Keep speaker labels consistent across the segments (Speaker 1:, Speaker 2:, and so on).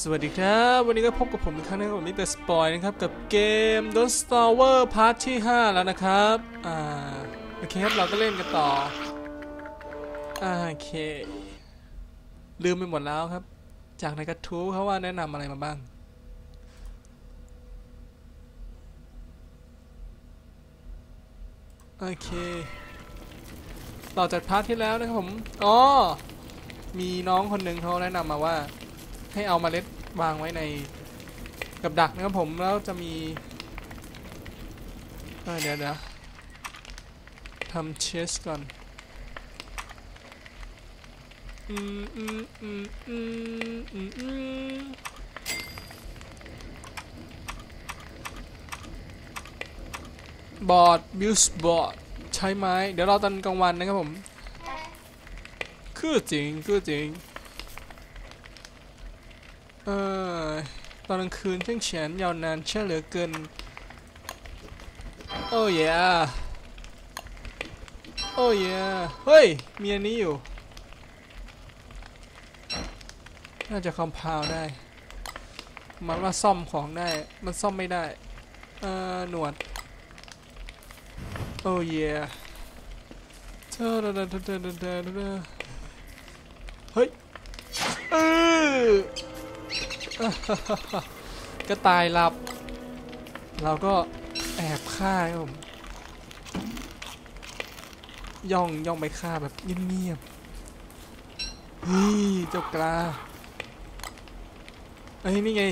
Speaker 1: สวัสดีครับ วันนี้ก็พบกับผมอีกครั้งนึงกับมิสเตอร์สปอยนะครับ กับเกม Don't Starve Part ที่ 5 แล้วนะครับ อ่า โอเคครับ เราก็เล่นกันต่อ อ่า โอเค ลืมไปหมดแล้วครับ จากในกระทู้เขาว่าแนะนำอะไรมาบ้าง โอเค ต่อจาก part ที่แล้วนะครับผม อ๋อ มีน้องคนหนึ่งเขาแนะนำมาว่า ให้เอามาเมล็ดวางไว้ในกับดักนะครับผมแล้วจะมีเเดี๋ยวเดี๋ยวทำเชสก่อนอืมอืมอืมอืมอืมอืมบอร์ดบิวส์บอร์ดใช้ไม้ เดี๋ยวเราตอนกลางวันนะครับผม คือจริง คือจริง เออตอนกลางคืนเช่างเฉียนยาวนานเชื่อเหลือเกิน โอ้ยโอ้ยเฮ้ย มีอันนี้อยู่ น่าจะคอมพาวได้ มันว่าซ่อมของได้ มันซ่อมไม่ได้ เออหนวด โอ้ยเธอเธอเธอเธอเธอเธอเธอเฮ้ยเออ ก็ตายหลับ เราก็แอบฆ่าครับผมย่องย่องไปฆ่าแบบเงียบๆนี่เจ้ากลาเอ้ยนี่ไง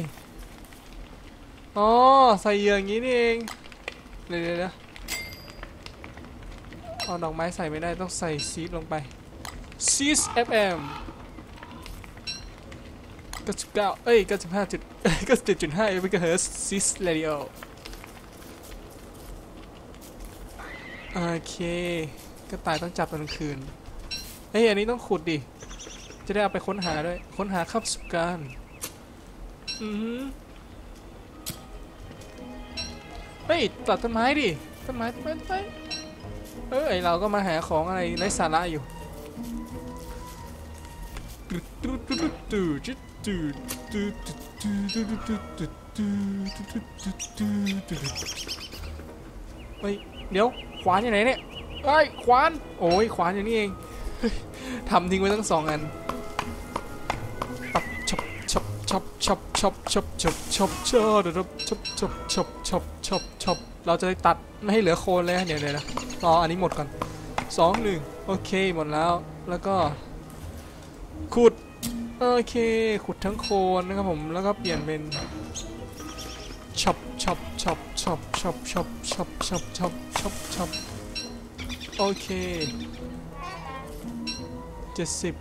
Speaker 1: อ๋อ ใส่เหยื่ออย่างนี้นี่เองเดี๋ยวเดี๋ยวเดี๋ยวเอาดอกไม้ใส่ไม่ได้ต้องใส่ seed ลงไป Seed FM 99เอ้ย95จุด97.5เมกะเฮิร์ต Seed Radio โอเคกระต่ายต้องจับตอนกลางคืน เฮ้ย อันนี้ต้องขุดดิ จะได้เอาไปค้นหาด้วย ค้นหาขับสุการ อือหือเฮ้ย ตัดต้นไม้ดิ ต้นไม้ต้นไม้ต้นไม้เอ้ยเราก็มาหาของอะไรไร้สาระอยู่ตุ๊ดตุ๊ดตุ๊ดตุ๊ดตุ๊ด เฮ้ย เดี๋ยว ขวานอยู่ไหนเนี่ยเอ้ย ขวาน โอ้ย ขวานอยู่นี้เองทำทิ้งไว้ทั้งสองอันปับชบชบชบชบชบชบชบชบชบชบชบชบชบชบชบชบเราจะได้ตัดไม่ให้เหลือโคนเลยเดี๋ยวเดี๋ยนะ รออันนี้หมดก่อนสองหนึ่งโอเค หมดแล้ว แล้วก็ขุด โอเค ขุดทั้งโคนนะครับผม แล้วก็เปลี่ยนเป็นchop chop chop chop chop chop chop chop chop chop chop โอเคเจ็ดสิบ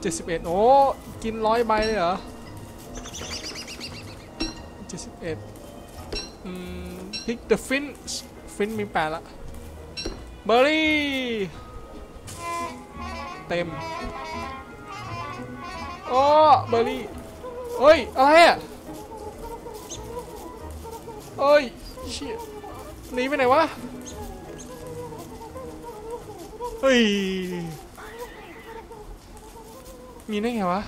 Speaker 1: เจ็ดสิบเอ็ดโอ้ กินร้อยใบเลยเหรอเจ็ดสิบเอ็ดอืม pick the ฟินฟินมีแปดละเบอร์รี่ เต็ม โอ้เบอร์รี่เฮ้ย อะไรอะเฮ้ยเชี่ยหนีไปไหนวะ เฮ้ย มีได้ไงวะ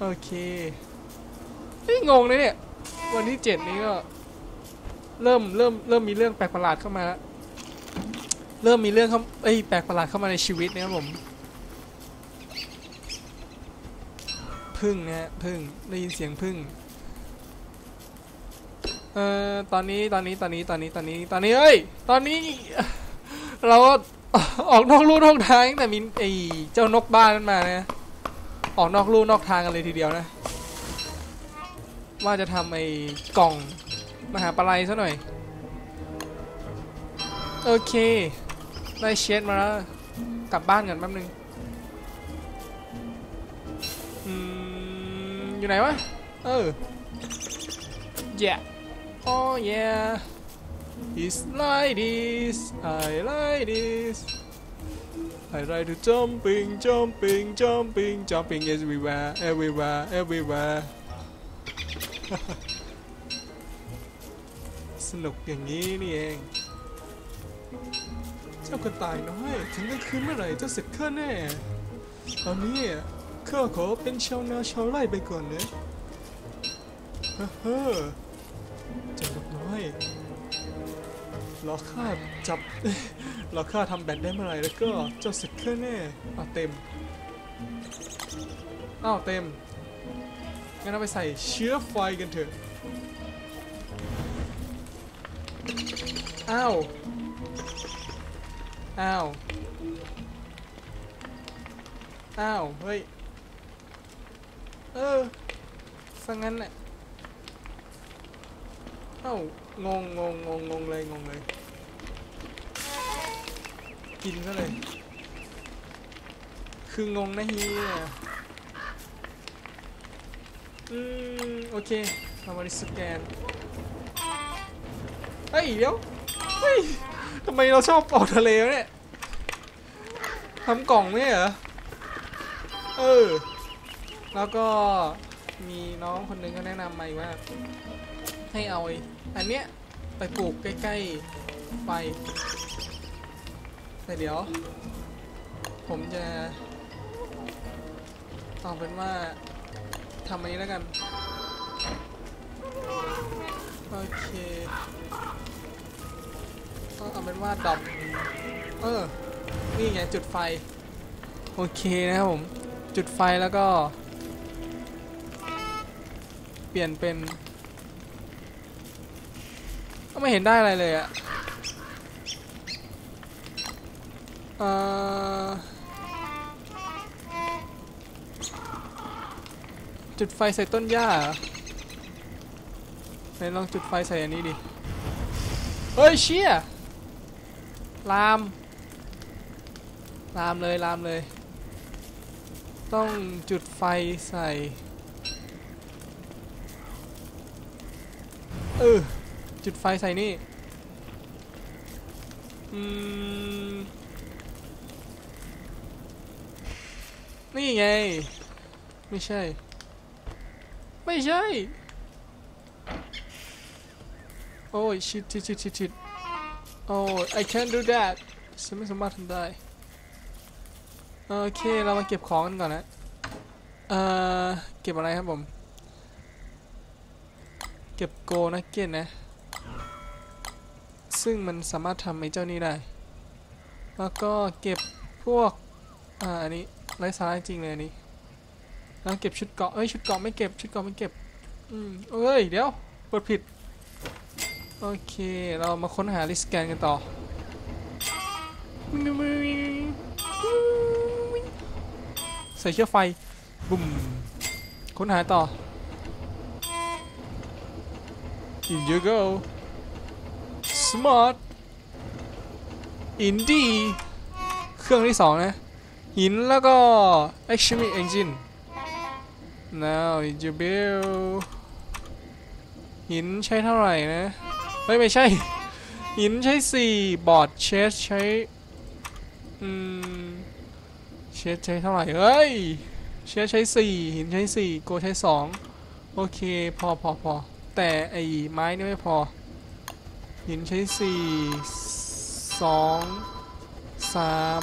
Speaker 1: โอเคเฮ้ยงงเลยเนี่ย วันที่เจ็ดนี้ก็ เริ่มเริ่มเริ่มมีเรื่องแปลกประหลาดเข้ามาแล้ว เริ่มมีเรื่องเข้าเอ้ยแปลกประหลาดเข้ามาในชีวิตนะครับผม พึ่งนะฮะพึ่งได้ยินเสียงพึ่งเอ่อตอนนี้ตอนนี้ตอนนี้ตอนนี้ตอนนี้ตอนนี้เอ้ยตอนนี้เราออกนอกลู่นอกทางแต่มีไอเจ้านกบ้านนั้นมานะออกนอกลู่นอกทางกันเลยทีเดียวนะ ว่าจะทำไอ้กล่องมหาปลายซะหน่อย โอเค ได้เชดมาแล้ว กลับบ้านกันแป๊บนึง อยู่ไหนวะ เออ yeah oh yeah it's like this I like this I like to jumping jumping jumping jumping everywhere everywhere everywhere สนุกอย่างนี้นี่เอง เจ้ากระต่ายน้อย ถึงกลางคืนเมื่อไหร่เจ้าเสร็จข้าแน่ตอนนี้ ข้าขอเป็นชาวนาชาวไร่ไปก่อนนะเฮ้อเฮ้อเจ้าลูกน้อยรอข้าจับรอข้าทำแบตได้เมื่อไรแล้วก็เจ้าเสร็จข้าแน่อ้าวเต็มอ้าวเต็มงั้นเอาไปใส่เชื้อไฟกันเถอะอ้าวอ้าวอ้าวเฮ้ย เออสังงั้นแหละเอ้างงงงงงงเลยงงเลย กินซะเลย คืองงนะฮีอืม โอเคทำมาดิสแกน เฮ้ย เดี๋ยว เฮ้ยทำไมเราชอบออกทะเลเนี่ยทำกล่องไม่เหรอ เออ แล้วก็มีน้องคนหนึงก็แนะนำมาอีกว่า ให้เอาไอ้อันเนี้ยไปปลูกใกล้ๆไฟแต่เดี๋ยว ผมจะเอาเป็นว่าทำอันนี้แล้วกัน โอเคต้องเอาเป็นว่าดับเออ นี่ไงจุดไฟ โอเคนะครับผม จุดไฟแล้วก็ เปลี่ยนเป็น ก็ไม่เห็นได้อะไรเลยอะเอ่อจุดไฟใส่ต้นหญ้าไหนลองจุดไฟใส่อันนี้ดิ เฮ้ยเชี่ย ลาม ลามเลยลามเลย ต้องจุดไฟใส่ เออ จุดไฟใส่นี่ อืม นี่ไง ไม่ใช่ ไม่ใช่ โอ้ย ชิดชิดชิดชิดชิดโอ้ย I can't do that ฉันไม่สามารถทำได้ โอเค เรามาเก็บของกันก่อนนะ เอ่อ เก็บอะไรครับผม เก็บโกนักเก็ตนะ ซึ่งมันสามารถทำไอ้เจ้านี้ได้ แล้วก็เก็บพวก อ่า อันนี้ไร้สาระจริงเลยอันนี้ แล้วเก็บชุดเกาะ เอ้ย ชุดเกาะไม่เก็บ ชุดเกาะไม่เก็บ อืม เอ้ย เดี๋ยวเปิดผิด โอเค เรามาค้นหาลิสแกนกันต่อ ใส่เชือกไฟบุ่มค้นหาต่อ you go smart indie เครื่องที่สองนะ หินแล้วก็ Action Engine now you build หินใช้เท่าไหร่นะเฮ้ยไม่ใช่ หินใช้สี่บอร์ดเชสใช้ อืม เชสใช้เท่าไหร่ เฮ้ย เชสใช้สี่หินใช้สี่โกใช้สองโอเค พอพอพอ แต่ไอ้ไม้นี่ไม่พอ หินใช้สี่สองสาม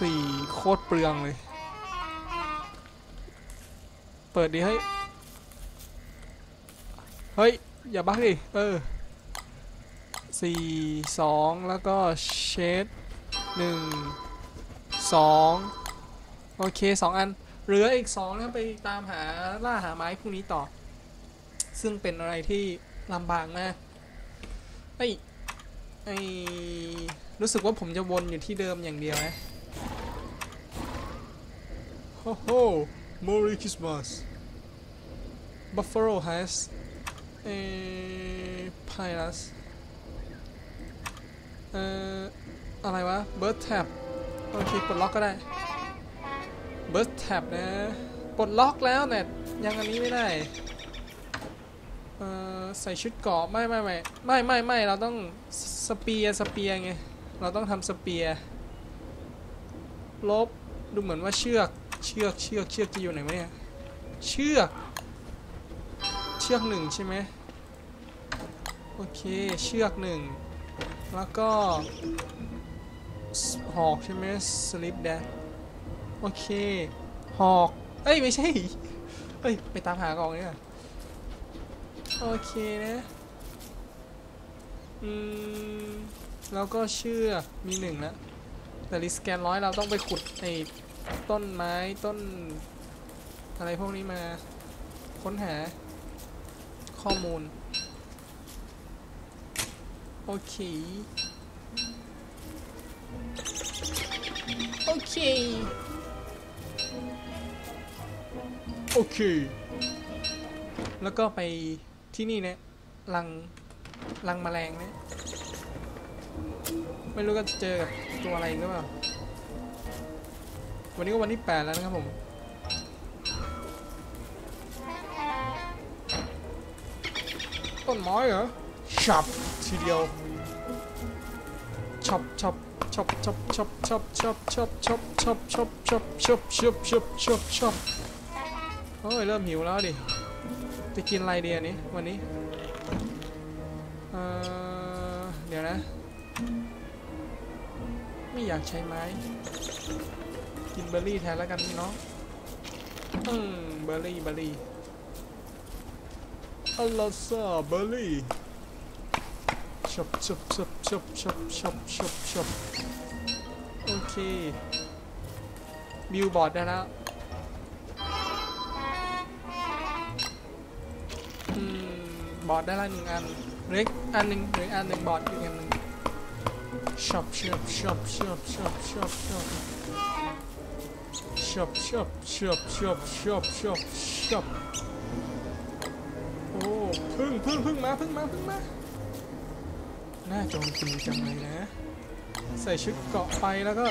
Speaker 1: สี่โคตรเปลืองเลย เปิดดิเฮ้ย เฮ้ย อย่าบักดิ เออสี่สองแล้วก็เชดหนึ่งสองโอเคสองอัน เหลืออีกสองนะครับไปตามหาล่าหาไม้พวกนี้ต่อ ซึ่งเป็นอะไรที่ลำบากมากไอ้ไอรู้สึกว่าผมจะวนอยู่ที่เดิมอย่างเดียวนะโฮโฮ Merry Christmas Buffalo has a Pyrus เอ่ออะไรวะ Bird Tab โอเคปลดล็อกก็ได้ Bird Tab นะ ปลดล็อกแล้วแต่ยังอันนี้ไม่ได้ เออใส่ชุดเกาะไม่ไม่ไม่ไม่ไม่ไม่เราต้องสเปียสเปียไงเราต้องทำสเปียลบดูเหมือนว่าเชือกเชือกเชือกเชือกจะอยู่ไหนวะเนี่ยเชือกเชือกหนึ่งใช่ไหมโอเคเชือกหนึ่งแล้วก็หอกใช่ไหมสลิปแดนโอเคหอกเอ้ยไม่ใช่เอ้ยไปตามหากองนี่ย โอเคนะ อืม แล้วก็เชือกมีหนึ่งล้วแต่รีสแกนร้อยเราต้องไปขุดไอ้ต้นไม้ต้น อะไรพวกนี้มาค้นหาข้อมูล โอเค โอเค โอเค แล้วก็ไป ที่นี่เนี่ยรังรังแมลงเนี่ยไม่รู้ก็จะเจอกับตัวอะไรกหรือเปล่า วันนี้ก็วันที่ 8 แล้วนะครับผม ต้นไม้เหรอฉับทีเดียวชับชับชับชับชับชับชับชับชับชับชับชับชับชับชับชับชับโอ้ยเริ่มหิวแล้วดิ จะกินอะไรดีอันนี้วันนี้เออเดี๋ยวนะ ไม่อยากใช้ไม้ กินเบอร์รี่แทนแล้วกันพี่น้องอืมเบอร์รี่เบอร์รี่อัลลาซาเบอร์รี่ชบชบชบชบชบชบชบชบโอเคbuild board ได้แล้ว บอดได้ละหนึ่งอันเหล็กอันหนึ่งเหล็กอันหนึ่งบอดอีกอันหนึ่ง chop chop chop chop chop chop chop chop chop chop chop chop chop ชับโอ้ผึ้งผึ้งผึ้งมาผึ้งมาผึ้งมาน่าโจมตีจังเลยนะ ใส่ชุดเกาะไปแล้วก็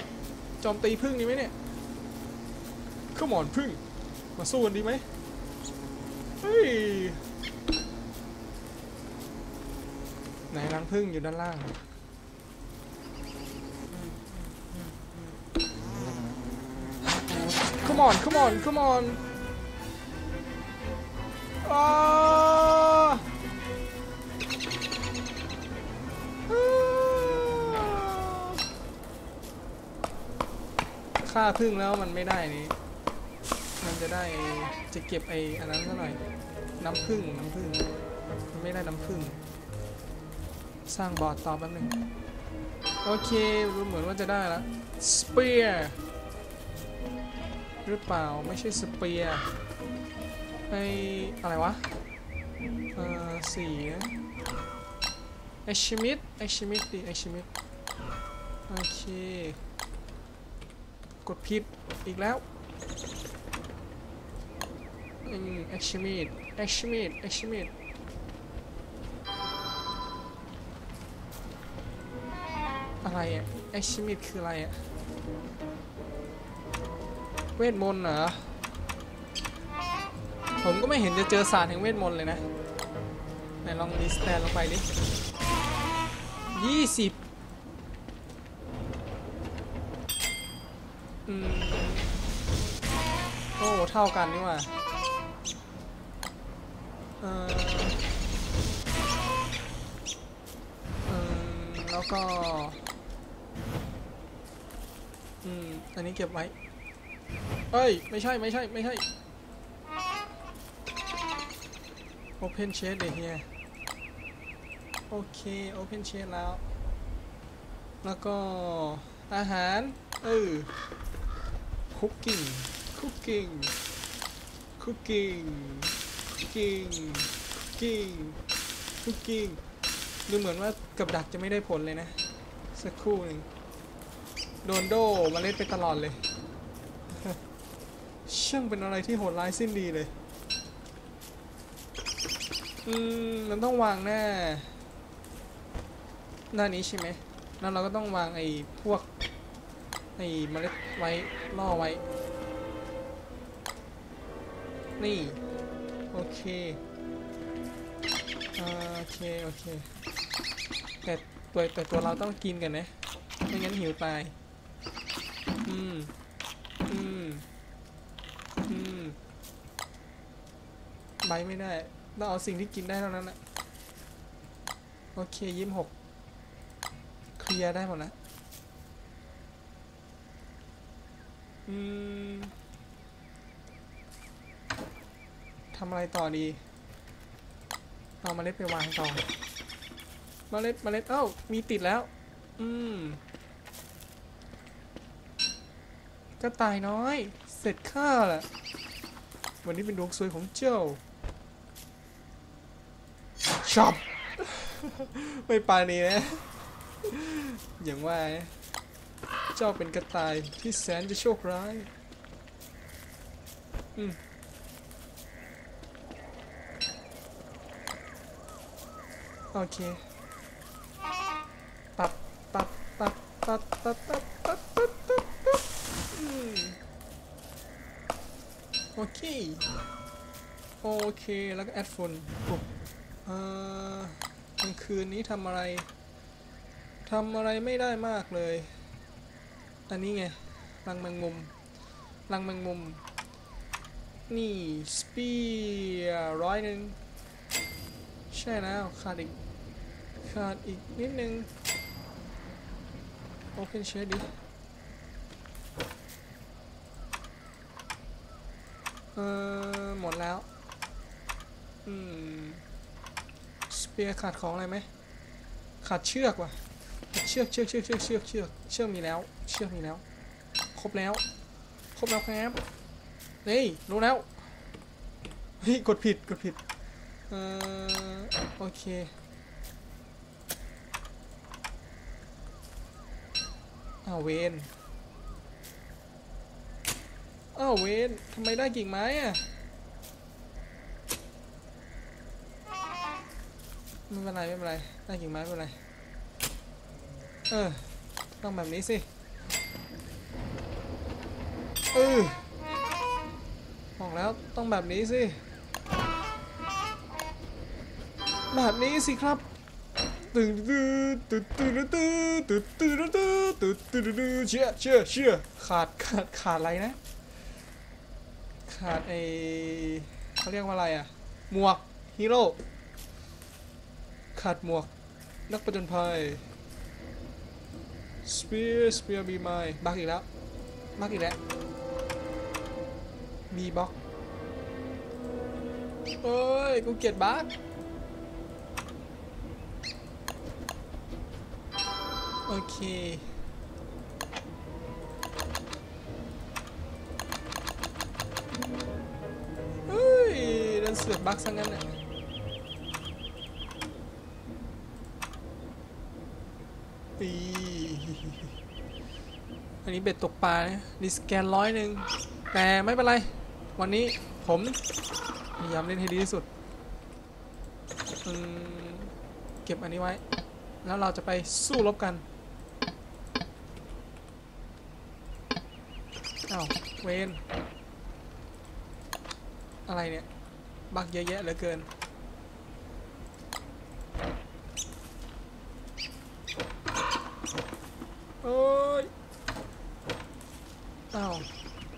Speaker 1: โจมตีพึ่งดีไหมเนี่ยขมอนพึ่ง มาสู้กันดีไหมเฮ้ย ไหนรังพึ่งอยู่ด้านล่างขมอนขมอนขมอนอ้าฆ่าพึ่งแล้วมันไม่ได้นี่มันจะได้จะเก็บไอ้อันนั้นซะหน่อย น้ำพึ่งน้ำพึ่งมันไม่ได้น้ำพึ่ง สร้างบอร์ดต่อแป๊บหนึงโอเคดูเหมือนว่าจะได้แล้วสเปียร์หรือเปล่าไม่ใช่สเปียร์ไออะไรวะเอ่อสีไอชิมิดไอชิมิดดิไอชิมิดโอเค กดผิดอีกแล้วอืมไอชิมิดไอชิมิดไอชิมิด อะไรอะไอชิมิดคืออะไรอะ เวทมนต์เหรอ ผมก็ไม่เห็นจะเจอศาสตร์แห่งเวทมนต์เลยนะไหนลองรีสแตนลงไปดิยี่สิบอืม โอ้ เท่ากันนี่หว่าเอออืมแล้วก็ อืม อันนี้เก็บไว้ เอ้ย ไม่ใช่ไม่ใช่ไม่ใช่ Open Chat เดี๋ยวเฮียโอเค Open Chat แล้ว แล้วก็อาหาร เออ Cooking Cooking Cooking Cooking Cooking Cooking ดูเหมือนว่ากับดักจะไม่ได้ผลเลยนะ สักครู่หนึ่ง โดนโดมาเล่นไปตลอดเลย ช่างเป็นอะไรที่โหดร้ายสิ้นดีเลย อืมมันต้องวางหน้า หน้านี้ใช่ไหมแล้วเราก็ต้องวางไอ้พวก ไอ้เมล็ดไว้ล่อไว้ นี่ โอเคอ่าโอเค โอเค แต่ตัวแต่ตัวเราต้องกินกันนะ ไม่งั้นหิวตาย อืใบไม่ได้ ต้องเอาสิ่งที่กินได้เท่านั้นแหละโอเคยิ้มหกเคลียร์ได้หมดแล้วอืมทำอะไรต่อดี เอามาเล็ดไปวางต่อมาเล็ดมาเล็ดเอ้า มีติดแล้ว อืม ก็ตายน้อย เสร็จข้าและวันนี้เป็นดวงซวยของเจ้าชอบไม่ปานีนะ อย่างว่า เจ้าเป็นกระต่ายที่แสนจะโชคร้ายอืมโอเค ตัดตัดตัดตัดตัดตับ โอเค โอเค แล้วก็แอดฟนปุ๊บเอ่อกลางคืนนี้ทำอะไรทำอะไรไม่ได้มากเลย อันนี้ไง รังแมงมุม รังแมงมุม นี่ สปีร์ร้อยหนึ่งใช่แล้วขาดอีก ขาดอีกนิดนึง Open share ดิ เออหมดแล้ว อืม สเปียร์ขาดของอะไรไหม ขาดเชือกว่ะ เชือกเชือกเชือกเชือกเชือกเชือกเชือกมีแล้ว เชือกมีแล้ว ครบแล้ว ครบแล้วครับเฮ้ยรู้แล้ว เฮ้ย กดผิด กดผิด เอ่อ โอเคอ้าวเวน เวนทำไมได้กิ่งไม้อะไม่เป็นไรไม่เป็นไรได้กิ่งไม้ไม่เป็นไร เออ ต้องแบบนี้สิเออบอกแล้วต้องแบบนี้สิ แบบนี้สิครับตื่นตื่นตื่นตื่นตื่นตื่นตื่นตื่นตื่นตื่นตื่นเชื่อเชื่อเชื่อขาดขาดขาดอะไรนะ ขาดไอเขาเรียกว่าอะไรอะหมวกฮีโร่ขาดหมวก นักผจญภัย spear spear bee mine bug อีกแล้ว bug อีกแล้ว bee box เอ้ย กูเกลียด bug โอเค เดินสือกบักซะงั้นน่ะปีอันนี้เบ็ดตกปลานะนี่สแกนร้อยหนึ่งแต่ไม่เป็นไร วันนี้ผมพยายามเล่นให้ดีที่สุดเก็บอันนี้ไว้ แล้วเราจะไปสู้รบกันอ้าวเวนอะไรเนี่ย บักเยอะแยะเหลือเกิน โอ้ยอ้าว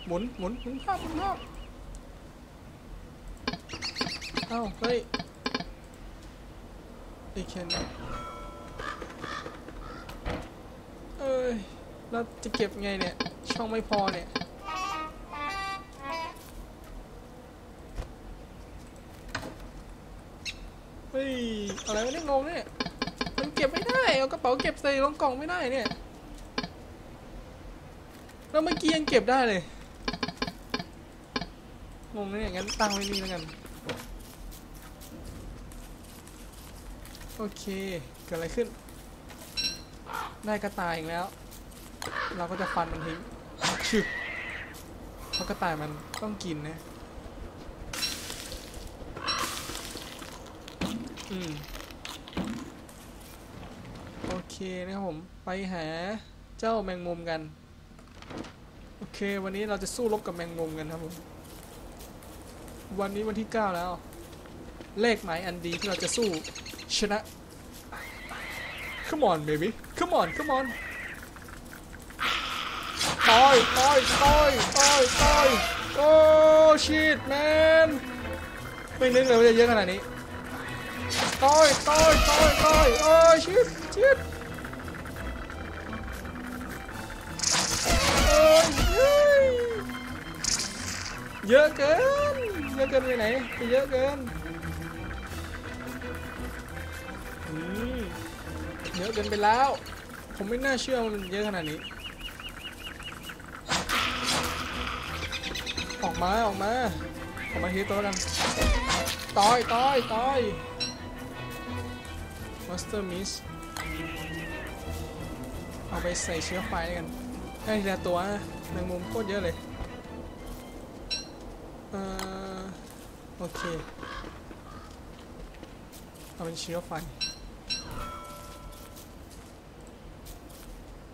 Speaker 1: หมุนหมุนหมุนภาพหมุนภาพอ้าวเฮ้ยไอ้เคนเอ้ยเราจะเก็บไงเนี่ย ช่องไม่พอเนี่ย อะไรวะเนี่ยงงเนี่ยมันเก็บไม่ได้เอากระเป๋าเก็บใส่รองกล่องไม่ได้เนี่ยแล้วเมื่อกี้ยังเก็บได้เลยงงเนี่ยงั้นตั้งไว้นี่แล้วกันโอเคเกิดอะไรขึ้น ได้กระต่ายอีกแล้ว เราก็จะฟันมันทิ้งชึกเพราะกระต่ายมันต้องกินนะ อืมโอ นะครับผม ไปหาเจ้าแมงมุมกัน โอเค วันนี้เราจะสู้รบกับแมงมุมกันครับผม วันนี้วันที่ 9 แล้ว เลขหมายอันดีที่เราจะสู้ชนะ Come on baby Come on Come on ตายตายตายตายตายโอ้ชิตแมนไม่นึกเลยว่าจะเยอะขนาดนี้ตายตายตายตายโอ้ชิตชิต เยอะเกิน เยอะเกินไปไหนไปเยอะเกินเยอะเกินไปแล้ว ผมไม่น่าเชื่อมันเยอะขนาดนี้ ออกมาออกมาออกมาทีตัวกันต่อยต่อยต่อย monster meat เอาไปใส่เชื้อไฟกันให้ทีละตัวนะแมงมุมโคตรเยอะเลย อ่อโอเค เอาเป็นเชื้อไฟ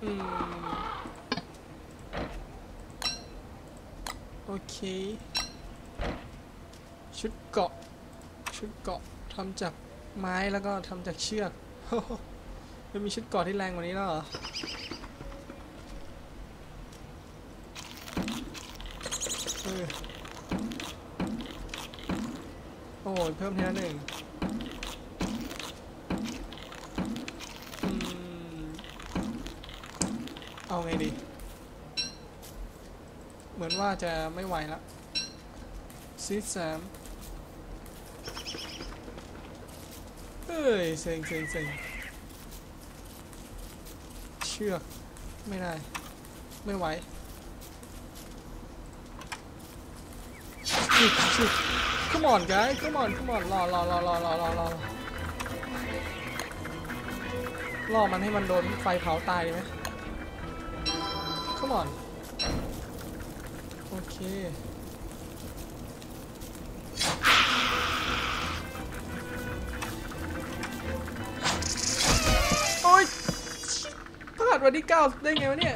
Speaker 1: อืม โอเค ชุดเกาะ ชุดเกาะทำจากไม้แล้วก็ทำจากเชือกไม่มีชุดเกาะที่แรงกว่านี้แล้วเหรอเออ โอ้ยเพิ่มทีละหนึ่งอืมเอาไงดี เหมือนว่าจะไม่ไหวละซีสามเอ้ยเซ็งเซ็งเซ็งเชือก ไม่ได้ ไม่ไหวชิดชิด Come on guys Come on Come on รอรอรอรอรอรอรอล่อมันให้มันโดนไฟเผาตายไหม Come on โอเคโอ้ยพลาดวันที่เก้าได้ไงวะเนี่ย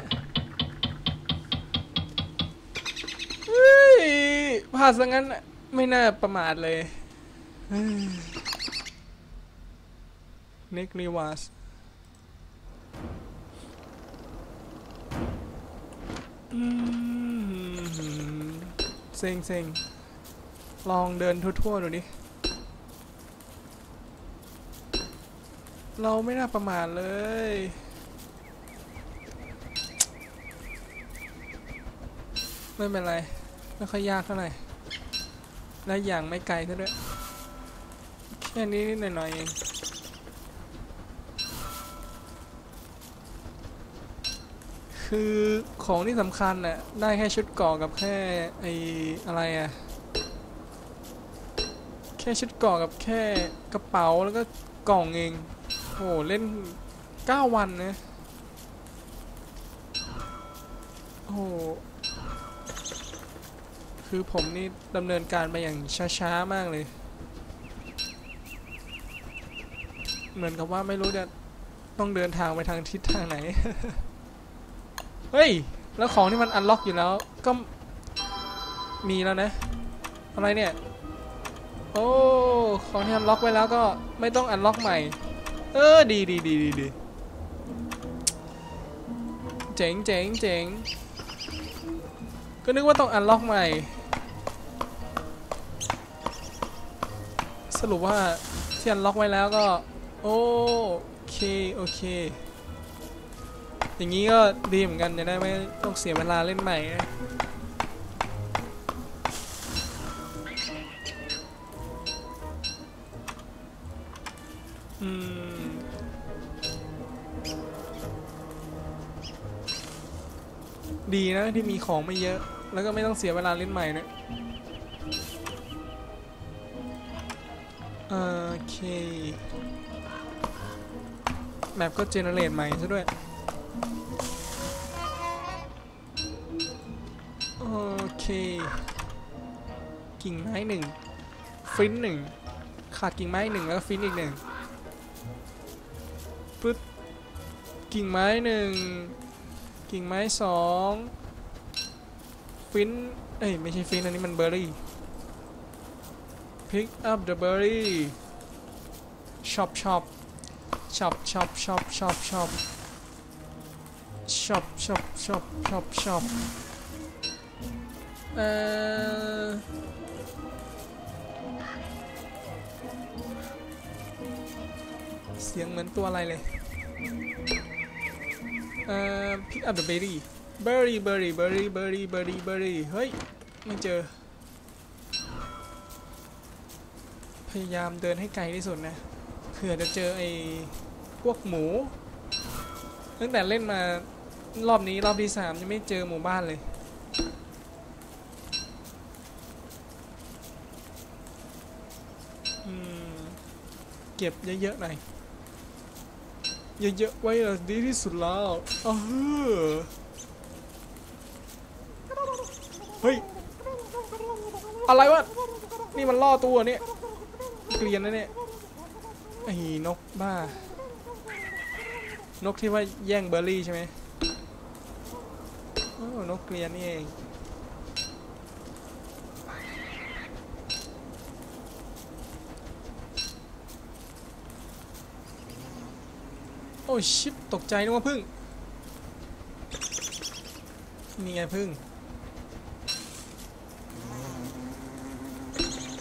Speaker 1: พลาดซะงั้น ไม่น่าประมาทเลยเน็กลีวาสเซ็งเซ็งลองเดินทั่วๆดูดิ เราไม่น่าประมาทเลย ไม่เป็นไร ไม่ค่อยยากเท่าไหร่ และอย่างไม่ไกลซะด้วยแค่นี้นิดหน่อยเองคือของที่สำคัญน่ะได้แค่ชุดกราะกับแค่ไออะไรอะแค่ชุดกราะกับแค่กระเป๋าแล้วก็กล่องเองโอ้เล่น 9 วันนะโอ้ คือผมนี่ดำเนินการไปอย่างช้าๆมากเลย เหมือนกับว่าไม่รู้จะต้องเดินทางไปทางทิศทางไหน เฮ้ย แล้วของที่มันอันล็อกอยู่แล้วก็มีแล้วนะ อะไรเนี่ย โอ้ ของที่อันล็อกไว้แล้วก็ไม่ต้องอันล็อกใหม่ เออ ดีดีดีดีดีเจ๋งเจ๋งเจ๋งก็นึกว่าต้องอันล็อกใหม่ สรุปว่าที่อันล็อกไว้แล้วก็ โอเค โอเค อย่างนี้ก็ดีเหมือนกันจะได้ไม่ต้องเสียเวลาเล่นใหม่นะอืมดีนะที่มีของไม่เยอะ แล้วก็ไม่ต้องเสียเวลาเล่นใหม่นะ โอเค แมปก็เจเนเรตใหม่ซะด้วย โอเค กิ่งไม้หนึ่งฟินหนึ่งขาดกิ่งไม้หนึ่งแล้วก็ฟินอีกหนึ่งปึ๊บกิ่งไม้หนึ่งกิ่งไม้สองฟินเอ้ยไม่ใช่ฟินอันนี้มันเบอร์รี่ Pick up the berry. Shop, shop. Shop, shop, shop, shop, shop. Shop, shop, shop, shop, shop. Uh... Tiếng mến tua. Uh, pick up the berry. Berry, berry, berry, berry, berry, berry. Hey, mình chờ. ยายามเดินให้ไกลที่สุดนะเผื่อจะเจอไอ้พวกหมู ตั้งแต่เล่นมารอบนี้รอบที่สามยังไม่เจอหมู่บ้านเลยเก็บเยอะๆหน่อยเยอะๆไว้ดีที่สุดแล้วอ้าวเฮ้ย อะไรวะ นี่มันล่อตัวเนี่ย เกลียนนะเนี่ยไอ้นกบ้า นกที่ว่าแย่งเบอร์รี่ใช่ไหมโอ้นกเกลียนนี่เองโอ้ชิปตกใจนึกว่าพึ่งนี่ไงพึ่ง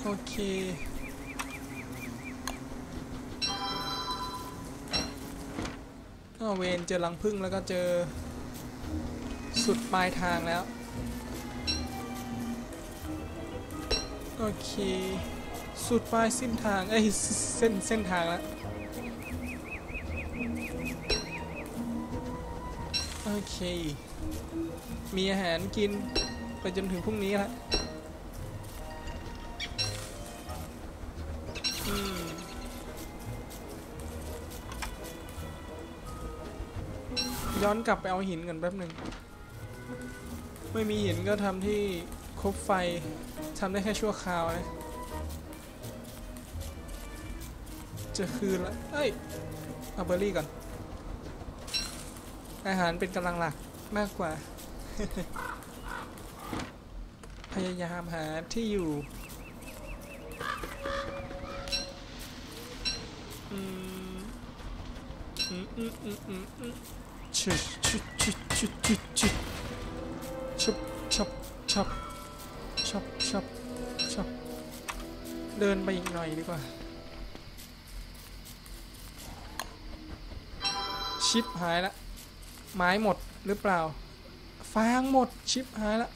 Speaker 1: โอเค เวนเจอรังพึ่งแล้วก็เจอสุดปลายทางแล้ว โอเค สุดปลายสิ้นทาง เอ้ย เส้น เส้นทางแล้ว โอเค มีอาหารกิน ไปจนถึงพรุ่งนี้ละ ย้อนกลับไปเอาหินกันแป๊บหนึ่ง ไม่มีหินก็ทำที่คบไฟทำได้แค่ชั่วคราวนะ จะคืนละเอ้ย เอาเบอร์รี่ก่อน อาหารเป็นกำลังหลักมากกว่า พยายามหาที่อยู่อืมอืมอืมอืมอืมอืม ชุดชุดชุดชุดชุดชุดชุบชับชับชับชับชับเดินไปอีกหน่อยดีกว่า ชิปหายละ ไม้หมดหรือเปล่า ฟางหมดชิปหายละ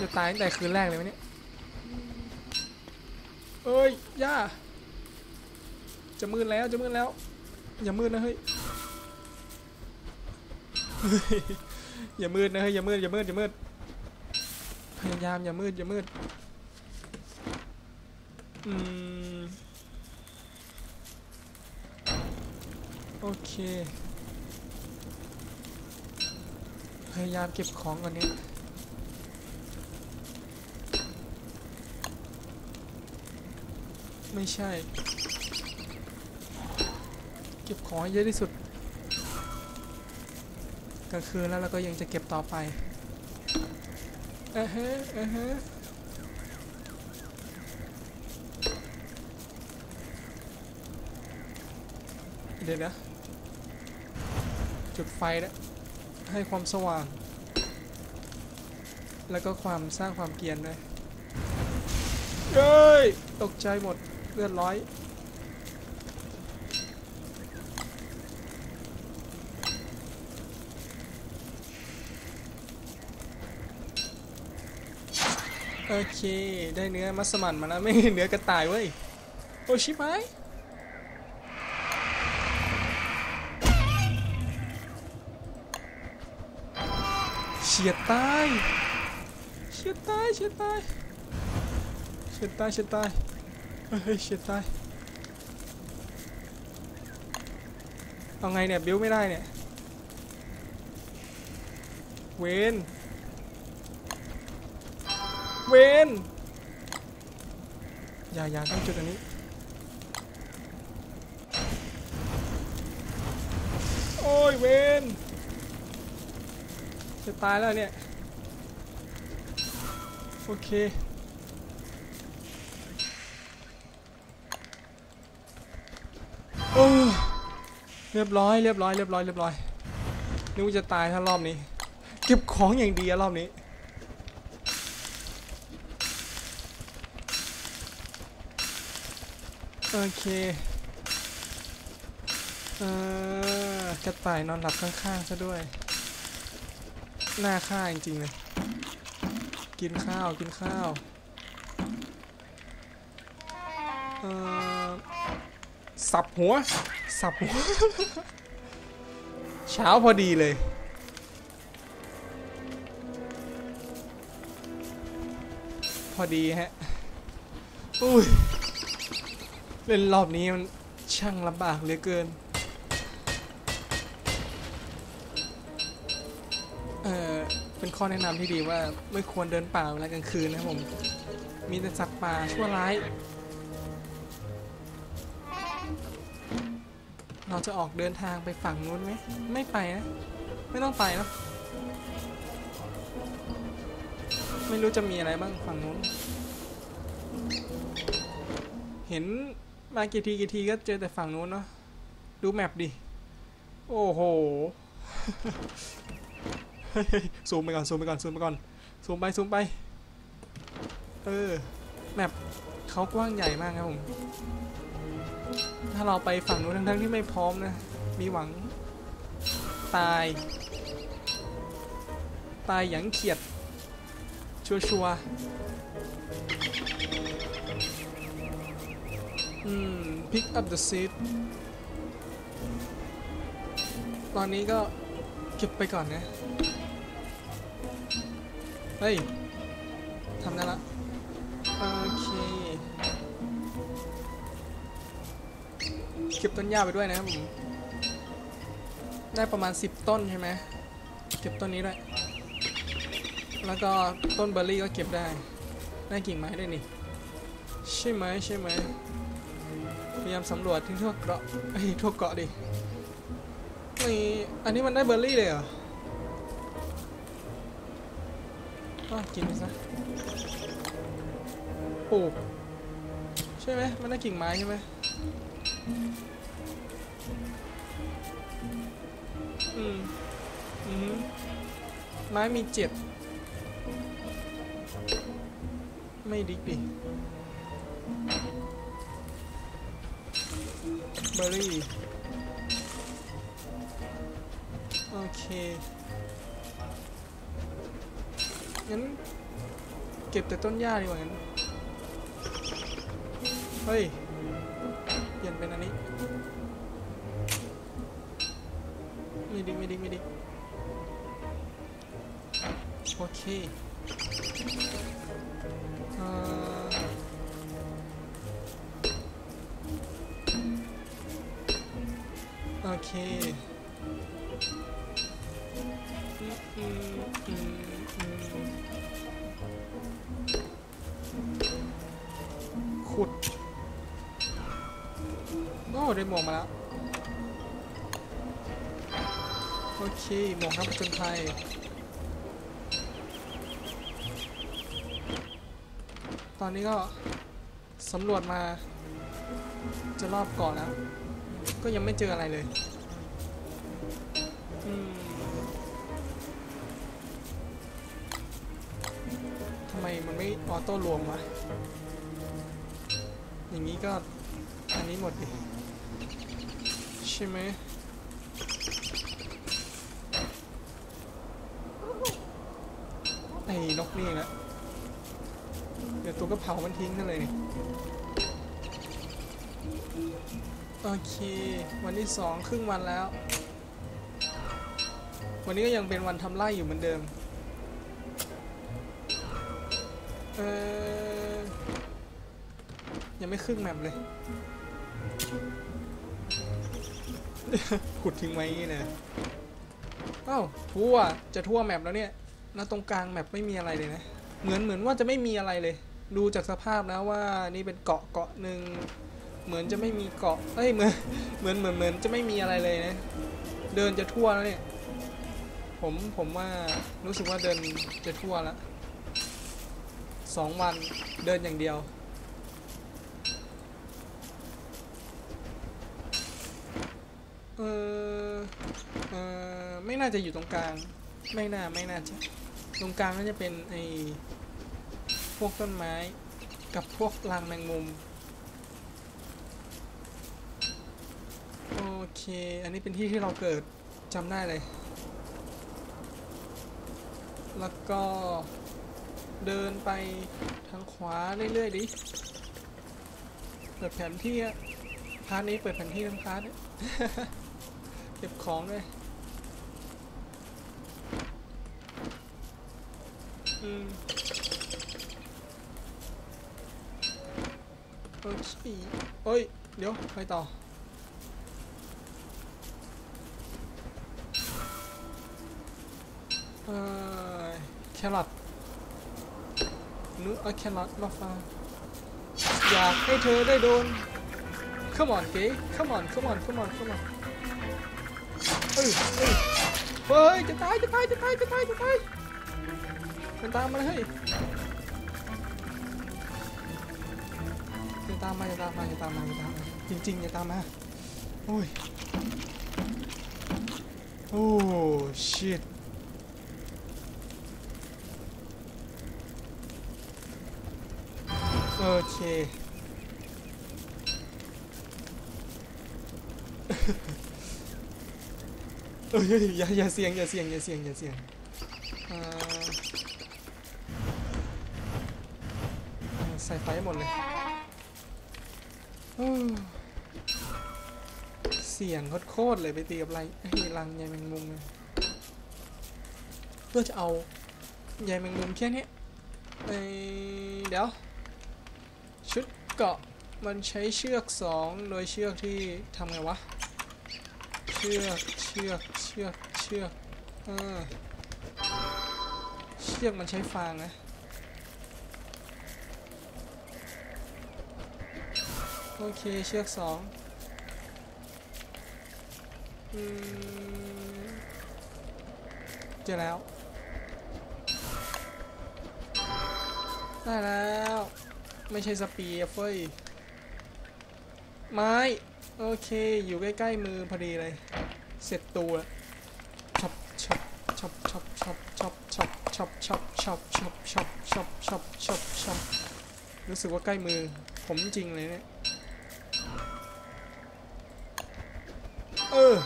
Speaker 1: จะตายตั้งแต่คืนแรกเลยไหมเนี่ย เอ้ย ย่า จะมืดแล้วจะมืดแล้ว อย่ามืดนะเฮ้ยอย่ามืดนะเฮ้ยอย่ามืดอย่ามืดอย่ามืดพยายามอย่ามืดอย่ามืดอืมโอเค พยายามเก็บของก่อนเนี้ยไม่ใช่ เก็บของเยอะที่สุดกลางคืนแล้วเราก็ยังจะเก็บต่อไปเอ่าฮะอ่าฮะเดี๋ยวนะจุดไฟนะให้ความสว่าง แล้วก็ความสร้างความเกรียนด้วยเย้ย ตกใจหมดเลือดร้อย โอเค ได้เนื้อมัสมั่นมาแล้วไม่เนื้อกระต่ายเว้ย โอชิบายเฉียดตายเฉียดตายเฉียดตายเฉียดตายเฉียดตายเฮ้ยเฉียดตายเอาไงเนี่ย บิ้วไม่ได้เนี่ย เวน เวนอย่าอย่าต้องจุดอันนี้ โอ้ยเวนจะตายแล้วเนี่ย โอเคโอ้เรียบร้อย เรียบร้อย เรียบร้อย เรียบร้อยนึกว่าจะตายถ้ารอบนี้ เก็บของอย่างดีอะรอบนี้ โอเค เอ่อกระต่ายนอนหลับข้างๆซะด้วย น่าฆ่าจริงๆเลยกินกินข้าวกินข้าว เออสับหัว สับหัว เช้าพอดีเลยพอดีฮะ อุ้ย เล่นรอบนี้มันช่างลำบากเหลือเกิน เออเป็นข้อแนะนำที่ดีว่าไม่ควรเดินป่าเวลากลางคืนนะครับผม มีแต่สัตว์ป่าชั่วร้าย เราจะออกเดินทางไปฝั่งนู้นไหม ไม่ไปนะ ไม่ต้องไปนะไม่รู้จะมีอะไรบ้างฝั่งนู้น เห็น มากี่ทีกี่ทีก็เจอแต่ฝั่งนู้นเนาะดูแมปดิ โอ้โหเฮ้ยซูมไปก่อนซูมไปก่อนซูมไปก่อนซูมไปซูมไป เออ แมปเขากว้างใหญ่มากครับผม ถ้าเราไปฝั่งนู้นทั้งๆที่ไม่พร้อมนะ มีหวัง ตาย ตายอย่างเขียด ชัวชัว ม pick up the seed ตอนนี้ก็เก็บไปก่อนนะ เฮ้ย ทำได้ละ โอเค เก็บต้นหญ้าไปด้วยนะครับผม ได้ประมาณ 10 ต้นใช่ไหม เก็บต้นนี้ด้วย แล้วก็ต้นเบอร์รี่ก็เก็บได้ ได้กิ่งไม้ด้วยนี่ ใช่ไหมใช่ไหม พยายามสำรวจที่ทั่วเกาะเอ้ทั่วเกาะดินี่อันนี้มันได้เบอร์รี่เลยเหรอก็กินไปซะปลูกใช่ไหมมันได้กิ่งไม้ใช่ไหมอืมอือหือไม้มีเจ็ดไม่ดิกดิ เบอร์รี่ โอเค งั้น เก็บแต่ต้นหญ้าดีกว่างั้น เฮ้ย เปลี่ยนเป็นอันนี้ ไม่ดิไม่ดิไม่ดิโอเค โอเคหมวกนักผจญภัยตอนนี้ก็สำรวจมา จะรอบก่อนแล้ว ก็ยังไม่เจออะไรเลยทำไมมันไม่ออโต้รวมวะ อย่างนี้ก็ อันนี้หมดดิใช่ไหม ไอ้นกนี่แหละเดี๋ยวตัวก็เผามันทิ้งกันเลยนี่โอเค วันที่สองครึ่งวันแล้ว วันนี้ก็ยังเป็นวันทำไร่อยู่เหมือนเดิม เออยังไม่ครึ่งแมปเลยขุดทิ้งไว้อย่นะเอ้าทั่วจะทั่วแมปแล้วเนี่ย แล้วตรงกลางแมปไม่มีอะไรเลยนะ เหมือนเหมือนว่าจะไม่มีอะไรเลย ดูจากสภาพแล้วว่านี่เป็นเกาะเกาะหนึ่งเหมือนจะไม่มีเกาะเอ้ยเหมือนเหมือนเหมือนเหมือนจะไม่มีอะไรเลยนะ เดินจะทั่วแล้วเนี่ย ผมผมว่ารู้สึกว่าเดินจะทั่วแล้วสองวันเดินอย่างเดียวเออเออไม่น่าจะอยู่ตรงกลาง ไม่น่า ไม่น่าจะ ตรงกลางน่าจะเป็นไอ้พวกต้นไม้กับพวกรังแมงมุม โอเค อันนี้เป็นที่ที่เราเกิดจำได้เลย แล้วก็เดินไปทางขวาเรื่อยๆดิ เปิดแผนที่อะ part นี้เปิดแผนที่ทั้ง part เก็บของเลยอืม โอเคเอ้ย เดี๋ยว ไปต่อ เอ่อ แครอทนึกเอาแครอทมาฟังอยากให้เธอได้โดน come on เก๋ come on come on come on come on เอ้ยเอ้ยเฮ้ยจะตาย จะตาย จะตาย จะตาย จะตาย มันตามมาเลยอย่าตามมาอย่าตามมาอย่าตามมาอย่าตามมาจริงๆอย่าตามมาโอ้ยโอ้ shit โอเคเอ้ยอย่าอย่าเสียงอย่าเสียงอย่าเสียงอย่าเสียงอ่าอ่า ใส่ไฟหมดเลยเสียงโคตรๆเลยไปตีกับไรไอ้รังใยแมงมุมเพื่อจะเอาใยแมงมุมแค่นี้เอ้ยเดี๋ยว ชุดเกาะมันใช้เชือกสองโดยเชือกที่ทำไงวะ เชือกเชือกเชือกเชือกเออเชือกมันใช้ฟางนะ โอเค เชือกสองอืมเจอแล้ว ได้แล้ว ไม่ใช่ spear เฟ้ย ไม้ โอเค อยู่ใกล้ ๆ มือพอดีเลย เสร็จตัว chop chop chop chop chop chop chop chop chop chop chop chop chop chop chop chopรู้สึกว่าใกล้มือ ผมจริงเลยเนี่ย เออ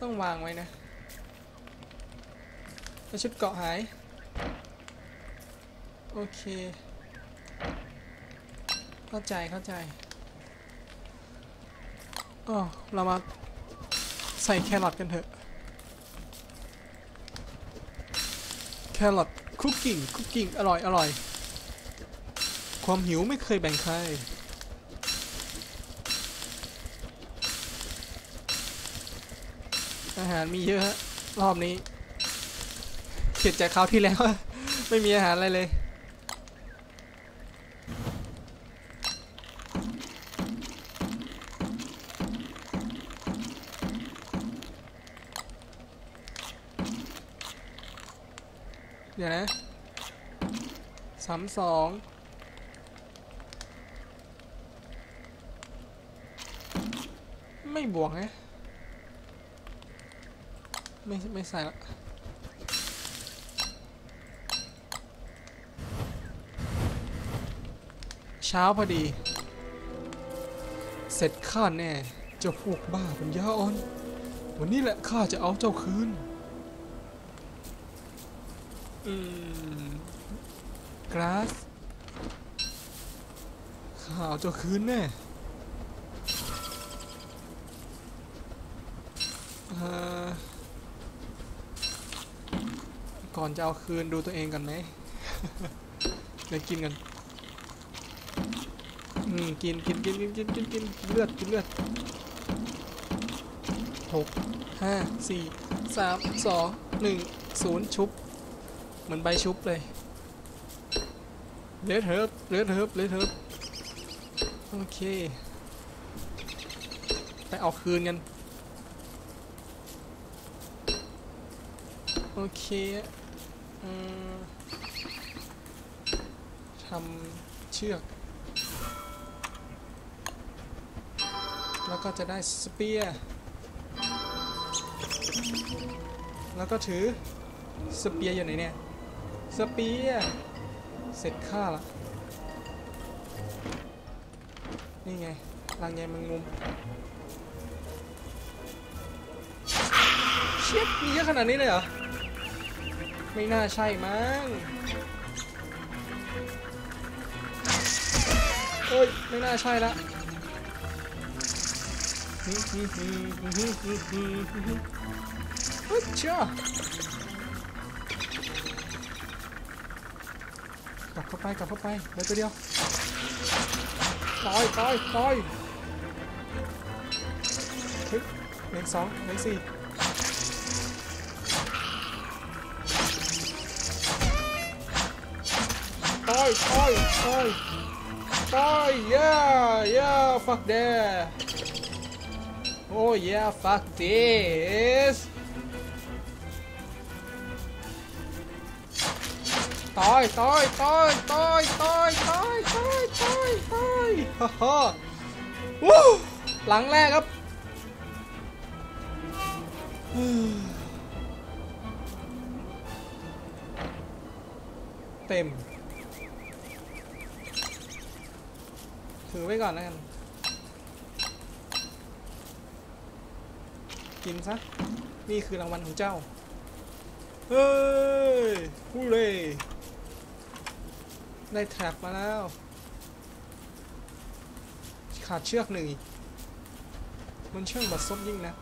Speaker 1: ต้องวางไว้นะแล้วชุดเกาะหาย โอเค เข้าใจเข้าใจอ๋อเรามาใส่แครอทกันเถอะ แครอทคุกกิ้งคุกกิ้งอร่อยอร่อย ความหิวไม่เคยแบ่งใคร อาหารมีเยอะรอบนี้เข็ดจากคราวที่แล้ว ไม่มีอาหารอะไรเลยเดี๋ยวนะสามสอง ไม่บวกนะไม่ไม่ใส่ละเช้าพอดี เสร็จข้าแน่เจ้าพวกบ้าปัญญาอ่อน วันนี้แหละข้าจะเอาเจ้าคืนอืมกราสข้าเอาเจ้าคืนแน่่อนจะเอาคืนดูตัวเองกันไหมเลยกินกัน อืม กินกินกินกินกินกินกินเลือดกินเลือดหกห้าสี่สามสองหนึ่งศูนย์ชุบ เหมือนใบชุบเลยเลดเฮิร์บเลดเฮิร์บเลดเฮิร์บโอเค ไปเอาคืนกัน โอเค ทำเชือก แล้วก็จะได้สเปียร์แล้วก็ถือสเปียร์อยู่ไหนเนี่ยสเปียร์เสร็จค่าละนี่ไงรังใยแมงมุมเชียมีเยอะขนาดนี้เลยเหรอ ไม่น่าใช่มั้งเฮ้ย ไม่น่าใช่ละเฮ้ยเชื่อกลับเข้าไปกลับเข้าไปเดี๋ยวตัวเดียวตายตายตายเฮ้ยเลือสองเลือสี่ ตายตายตายตาย yeah yeah fuck that oh yeah fuck this ตายตายตายตายตายตายตายตายตายฮ่าฮ่าวู้หลังแรกครับเต็ม ถือ ไว้ก่อนแล้วกัน กินซะ นี่คือรางวัลของเจ้า เฮ้ยฮูเล่ได้แทร็บมาแล้ว ขาดเชือกหนึ่ง มันเชื่องบัดซบยิ่งนะ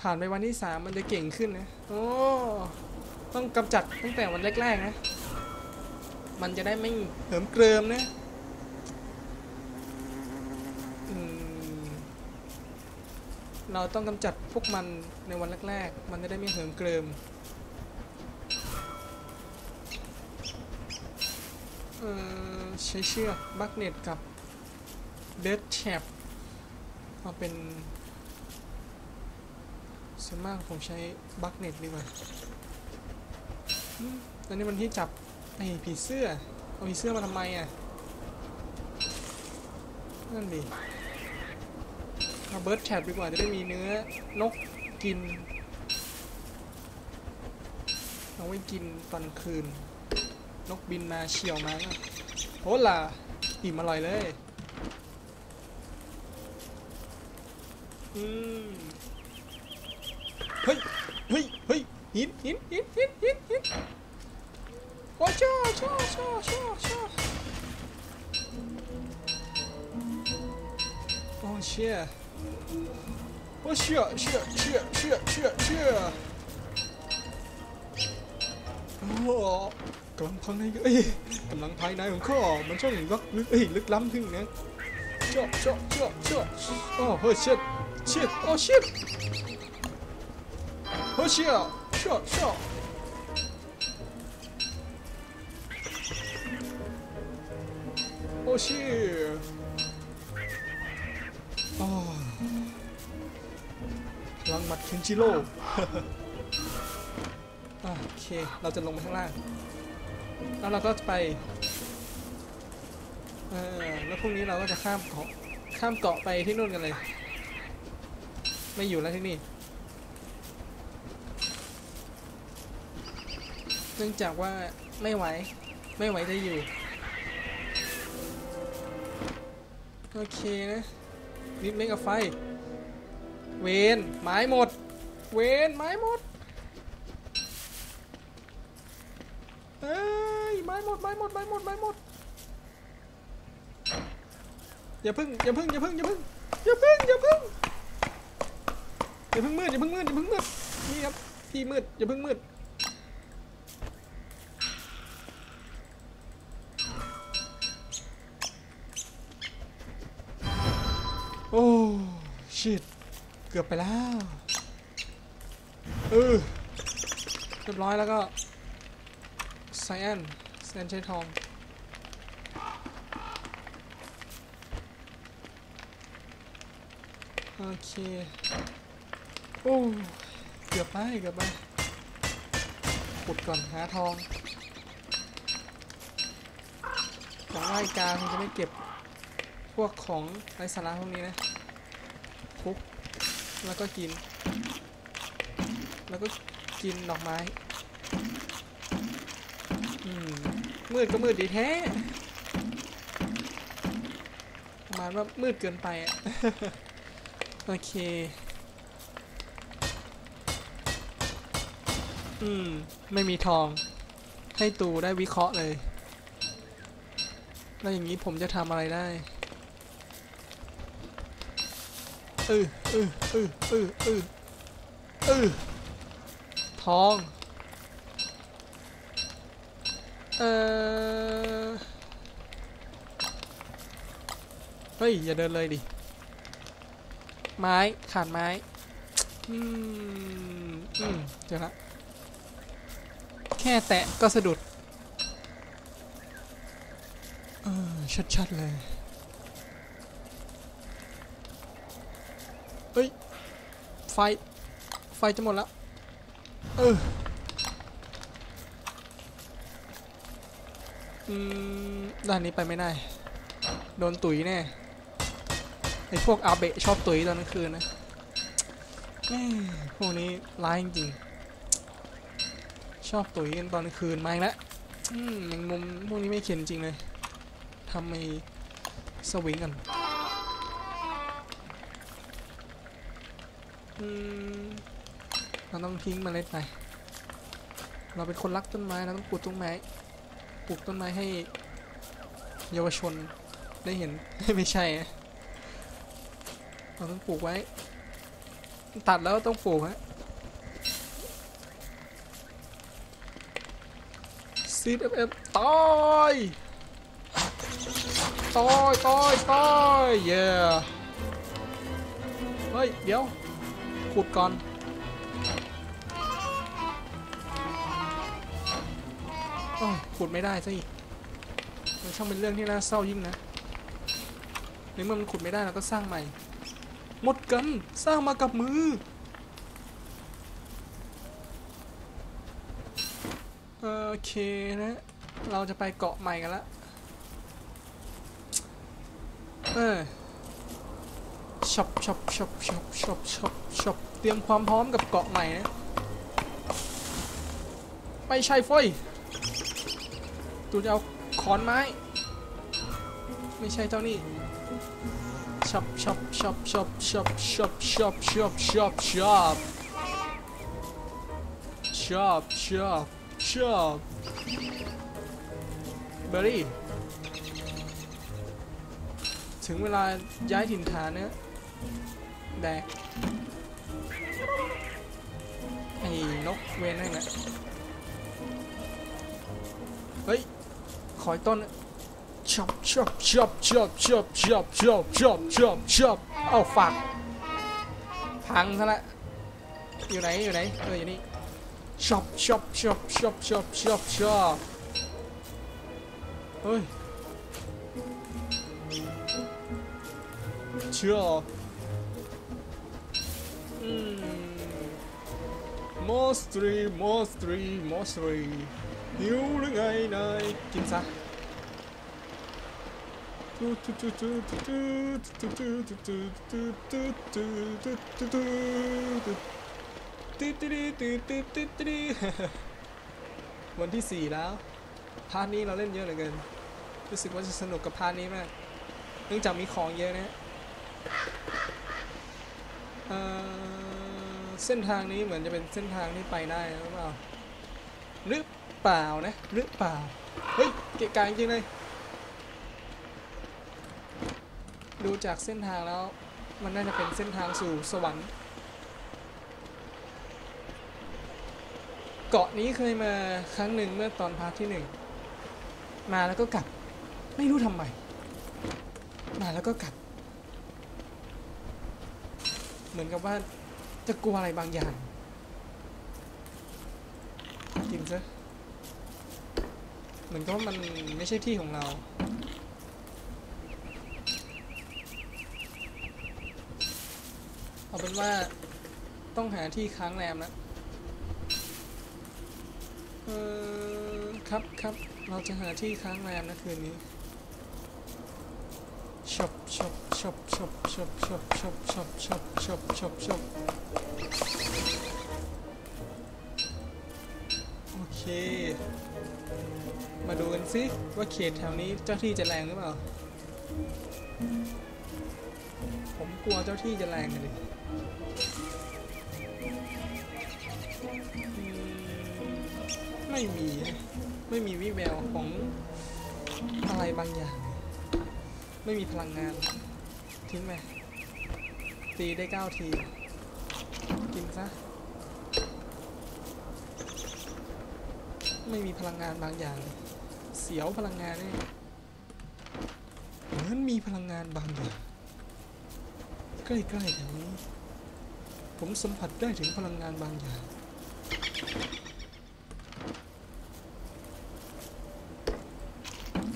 Speaker 1: ผ่านไปวันที่สามมันจะเก่งขึ้นนะ โอ้ ต้องกำจัดตั้งแต่วันแรก ๆ นะ มันจะได้ไม่เหิมเกริมนะเราต้องกำจัดพวกมันในวันแรกๆ มันจะได้ไม่เหิมเกริมเออใช้เชือกบักเน็ตกับเดดแชปมาเป็นส่วนมากผมใช้บักเน็ตดีกว่าอันนี้มันที่จับ ไอ้ผีเสื้อเอาผีเสื้อมาทำไมอะนั่นดิเอาเบิร์ดแชทดีกว่าจะได้มีเนื้อนกกิน เอาไว้กินตอนคืน นกบินมาเฉียวมาก็โหล่ะอิ่มอร่อยเลยอืมเฮ้ยเฮ้ยเฮ้ยหินหินหินหิน 下下下下下。抱歉，我去去去去去去。哦，กำลังพังได้เอ้ยกำลังภายในของข้อมันช่างลึกลึกเอ้ยลึกล้ำขึ้นนะเจาะเจาะเจาะเจาะโอ้เฮ้ยเช็ดเช็ดโอ้เช็ดเฮ้ยเช็ดเช็ดเช็ด Oh shit! อ๋อพลังหมัดเคนจิโร่ โอเค เราจะลงไปข้างล่าง แล้วเราก็จะไปเออแล้วพรุ่งนี้เราก็จะข้ามเกาะ ข้ามเกาะไปที่นู่นกันเลย ไม่อยู่แล้วที่นี่ เนื่องจากว่าไม่ไหว ไม่ไหวจะอยู่ โอเคนะนิดเมกกับไฟ เวนไม้หมด เวนไม้หมดเอ้ยไม้หมดไม้หมดไม้หมดไม้หมดอย่าพึ่งอย่าพึ่งอย่าพึ่งอย่าพึ่งอย่าพึ่งอย่าพึ่งอย่าพึ่งมืดอย่าพึ่งมืดอย่าพึ่งมืดนี่ครับที่มืดอย่าพึ่งมืด ชิตเกือบไปแล้วเออเรียบร้อยแล้วก็ไซแอนไซแอนใช้ทองโอเค โอ้ เกือบไปเกือบไปขุดก่อนหาทองหวังว่าไอ้กางจะไม่เก็บพวกของไร้สาระพวกนี้นะ แล้วก็กิน แล้วก็กินดอกไม้ อืม มืดก็มืดดีแท้ประมาณว่ามืดเกินไปอะโอเค อืม ไม่มีทอง ให้ตูได้วิเคราะห์เลย แล้วอย่างนี้ผมจะทำอะไรได้ เออเออเออเออเออเออทอง เออเฮ้ย อย่าเดินเลยดิ ไม้ ขาดไม้ อืม อืม เจอละ แค่แตะก็สะดุด เออ ชัด ๆ เลย เฮ้ย ไฟ ไฟจะหมดแล้ว เอออืมด้านนี้ไปไม่ได้ โดนตุ๋ยแน่ ไอพวกอาเบะชอบตุ๋ยตอนกลางคืนนะพวกนี้ร้ายจริงชอบตุ๋ยกันตอนกลางคืนมาอีกแล้วอืมแมงมุมพวกนี้ไม่เข็นจริงเลยทำไมสวิงกัน เราต้องทิ้งเมล็ดไป เราเป็นคนรักต้นไม้เราต้องปลูกต้นไม้ ปลูกต้นไม้ให้ เยาวชนได้เห็น ไม่ใช่ เราต้องปลูกไว้ ตัดแล้วต้องปลูกฮะ ซีดเอฟเอฟตายตายตายตายเย้ เฮ้ย เดี๋ยว ขุดก่อนอขุดไม่ได้ซะอีกมันช่างเป็นเรื่องที่น่าเศร้ายิ่งนะในเมื่อมันขุดไม่ได้เราก็สร้างใหม่ หมดกันสร้างมากับมือโอเคนะ เราจะไปเกาะใหม่กันละเออ chop chop chop chop chop chop chop เตรียมความพร้อมกับเกาะใหม่นะไม่ใช่เฟ้ยตูจะเอาขอนไม้ ไม่ใช่เจ้านี่ช็อป chop chop chop chop chop chop chop chop chop chop chop chop berry ถึงเวลาย้ายถิ่นฐานเนี่ยแดก นกเวนนั่นแหละเฮ้ย ขอยต้นชอปช็อปช็อปช็อปช็อปช็อปช็อปช็อปช็อปช็อปเอาฝากพังซะละอยู่ไหนอยู่ไหนเอออยู่นี่ชอปช็อปช็อปช็อปช็อปช็อปช็อปเฮ้ยเช็ออืม มอสตรีมอสตรีมอสตรีหิวหรือไงนายกินซะวันที่4แล้ว part นี้เราเล่นเยอะเหลือเกินรู้สึกว่าจะสนุกกับ part นี้มากเนื่องจากมีของเยอะนะเอ่อ เส้นทางนี้เหมือนจะเป็นเส้นทางที่ไปได้หรือเปล่าหรือเปล่านะหรือเปล่าเฮ้ยเกะกะจริงเลยดูจากเส้นทางแล้วมันน่าจะเป็นเส้นทางสู่สวรรค์ เกาะนี้เคยมาครั้งหนึ่งเมื่อตอนพาร์ทที่หนึ่งมาแล้วก็กลับ ไม่รู้ทำไม มาแล้วก็กลับ เหมือนกับว่า จะกลัวอะไรบางอย่างกินซะเหมือนกับว่ามันไม่ใช่ที่ของเรา เอาเป็นว่าต้องหาที่ค้างแรมแล้วเออครับครับเราจะหาที่ค้างแรมนะคืนนี้ chop chop chop chop chop chop chop chop chop chop chop chop โอเค มาดูกันสิว่าเขตแถวนี้เจ้าที่จะแรงหรือเปล่า ผมกลัวเจ้าที่จะแรงกันดิอืมไม่มี ไม่มีวิแววของอะไรบางอย่าง ไม่มีพลังงาน ทิ้งไปตีได้เก้าที กินซะ ไม่มีพลังงานบางอย่าง เสียวพลังงานนี่เหมือนมีพลังงานบางอย่างใกล้ๆแถวนี้ ผมสัมผัสได้ถึงพลังงานบางอย่าง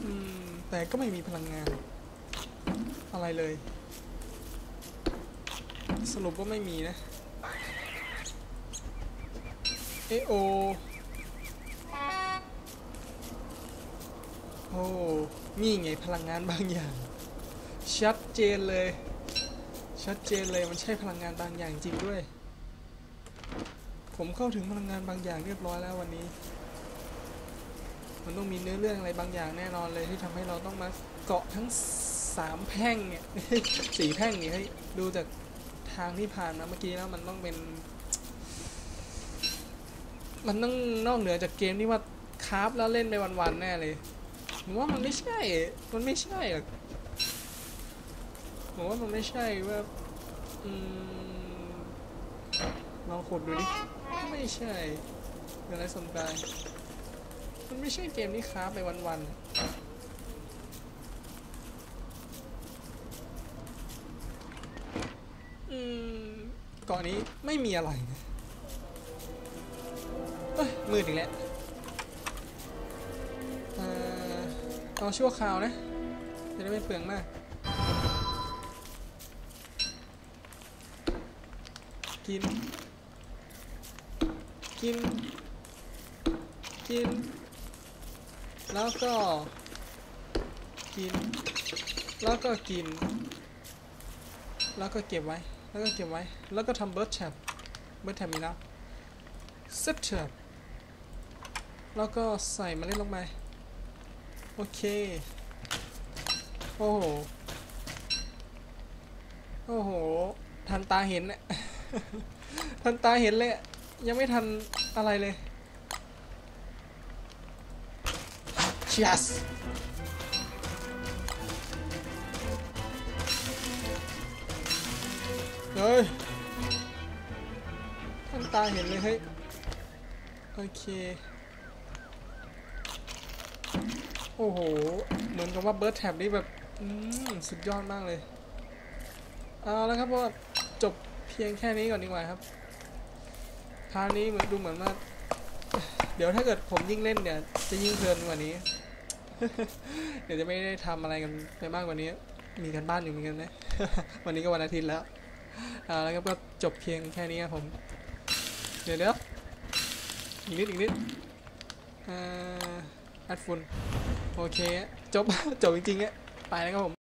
Speaker 1: อืมแต่ก็ไม่มีพลังงาน อะไรเลย สรุปว่าไม่มีนะ เอโอ โอ้ นี่ไงพลังงานบางอย่าง ชัดเจนเลย ชัดเจนเลยมันใช่พลังงานบางอย่างจริงด้วย ผมเข้าถึงพลังงานบางอย่างเรียบร้อยแล้ววันนี้มันต้องมีเนื้อเรื่องอะไรบางอย่างแน่นอนเลยที่ทำให้เราต้องมาเกาะทั้ง สามแพ่งเนี่ยสี่แพ่งเนี่ยเฮ้ยดูจากทางที่ผ่านมาเมื่อกี้แล้วมันต้องเป็น มันต้องนอกเหนือจากเกมที่ว่าคราฟแล้วเล่นไปวันๆแน่เลยผมว่ามันไม่ใช่ มันไม่ใช่หรอกผมว่ามันไม่ใช่ว่าอืมลองขุดดูดิไม่ใช่เดี๋ยวอะไรสนใจมันไม่ใช่เกมที่คราฟไปวันๆอืมเก่อนนี้ไม่มีอะไรเอ้ยมืดอีกแล้วเอ่อเอาชั่วคราวนะ จะได้ไม่เปลืองมากกิน กิน กิน แล้วก็ กิน แล้วก็กิน แล้วก็เก็บไว้ แล้วก็เก็บไว้ แล้วก็ทำเบิร์ดแท็บเบิร์ดแท็บมีแล้วเซตแท็บแล้วก็ใส่เมาเล่นลงไป โอเค โอ้โห โอ้โห ทันตาเห็นเนี่ยทันตาเห็นเลย ยังไม่ทันอะไรเลย Cheers ฮ้ยทันตาเห็นเลยเฮ้ย โอเค โอ้โห เหมือนกับว่าเบิร์ดแท็บนี่แบบอืมสุดยอดมากเลย เอาแล้วครับว่าจบเพียงแค่นี้ก่อนดีกว่าครับpart นี้เหมือนดูเหมือนว่า เดี๋ยวถ้าเกิดผมยิ่งเล่นเนี่ย จะยิ่งเพลินกว่านี้ เดี๋ยวจะไม่ได้ทำอะไรกันไปมากกว่านี้ มีการบ้านอยู่เหมือนกันนะ วันนี้ก็วันอาทิตย์แล้ว เอาแล้วครับก็จบเพียงแค่นี้ครับผม เดี๋ยวเดี๋ยวอีกนิดอีกนิดอ่าอัดฟุนโอเค จบ จบจริงๆอะไปแล้วครับผม